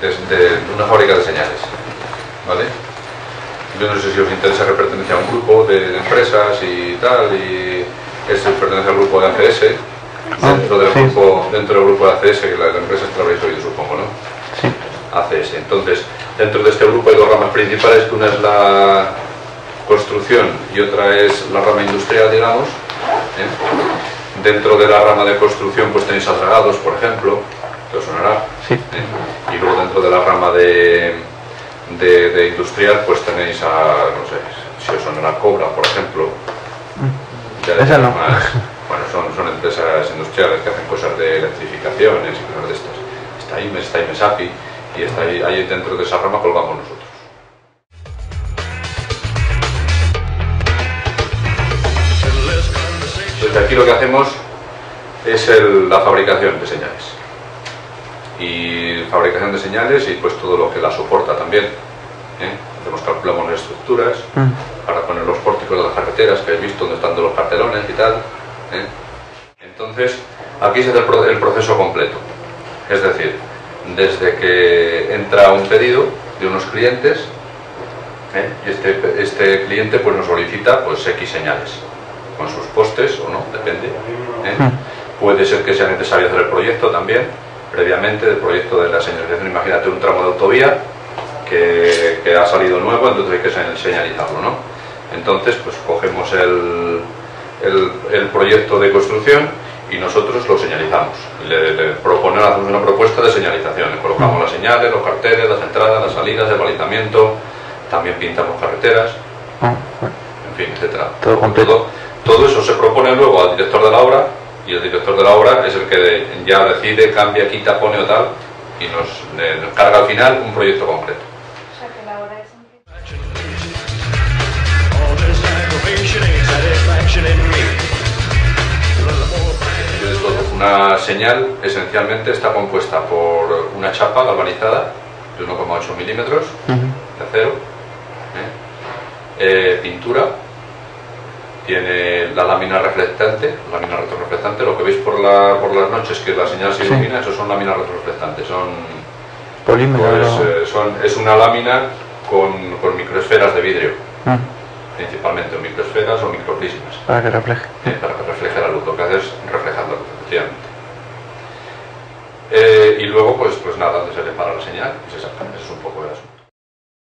de una fábrica de señales. ¿Vale? Yo no sé si os interesa que pertenece a un grupo de empresas y tal, y es, pertenece al grupo de ACS, Ah, dentro del grupo, dentro del grupo de ACS, que la, la empresa es que habréis oído supongo, ¿no? Sí. ACS. Entonces, dentro de este grupo hay dos ramas principales, que una es la construcción y otra es la rama industrial, digamos. ¿eh? Dentro de la rama de construcción pues tenéis a Dragados, por ejemplo, que os sonará. Sí. ¿eh? Y luego dentro de la rama de, de, de industrial pues tenéis a, no sé, si os sonará Cobra, por ejemplo. Ya de Esa no. más- bueno, son, son empresas industriales que hacen cosas de electrificaciones y cosas de estas. Está IMES, está IMESAPI y está ahí, ahí dentro de esa rama colgamos nosotros. Desde aquí lo que hacemos es el- la fabricación de señales. Y fabricación de señales y pues todo lo que la soporta también. ¿eh? Hacemos, calculamos las estructuras, Mm. para poner los pórticos de las carreteras que habéis visto donde están los cartelones y tal. ¿eh? Entonces, aquí se hace el, pro- el proceso completo. Es decir, desde que entra un pedido de unos clientes, ¿eh? y este, este cliente pues, nos solicita pues, X señales, con sus postes o no, depende. ¿eh? Puede ser que sea necesario hacer el proyecto también, previamente del proyecto de la señalización. Imagínate un tramo de autovía que, que ha salido nuevo, entonces hay que se- señalizarlo, ¿no? Entonces, pues cogemos el, el, el proyecto de construcción y nosotros lo señalizamos. Le, le proponemos, hacemos una propuesta de señalización. Le colocamos las señales, los carteles, las entradas, las salidas, el balizamiento, también pintamos carreteras, Ah, en fin, etcétera. Todo completo. Todo, todo eso se propone luego al director de la obra y el director de la obra es el que ya decide, cambia, quita, pone o tal y nos, eh, nos carga al final un proyecto completo. O sea que la hora es un... All this aggravation ain't satisfaction in me. Entonces, todo- Una señal esencialmente está compuesta por una chapa galvanizada de 1,8 milímetros de acero, ¿eh? Eh, pintura, tiene la lámina reflectante, lámina retroreflectante, lo que veis por, la- por las noches que la señal se Sí. ilumina, eso son láminas retroreflectantes, son, Polímero. pues, eh, son- es una lámina con, con microesferas de vidrio, Mm. principalmente, o microesferas o microprismas. Para que refleje. Eh, para que refleje la luz, lo que hace es reflejar la luz, efectivamente. Eh, y luego, pues, pues nada, donde se le para la señal y se saca. Eso es un poco el asunto.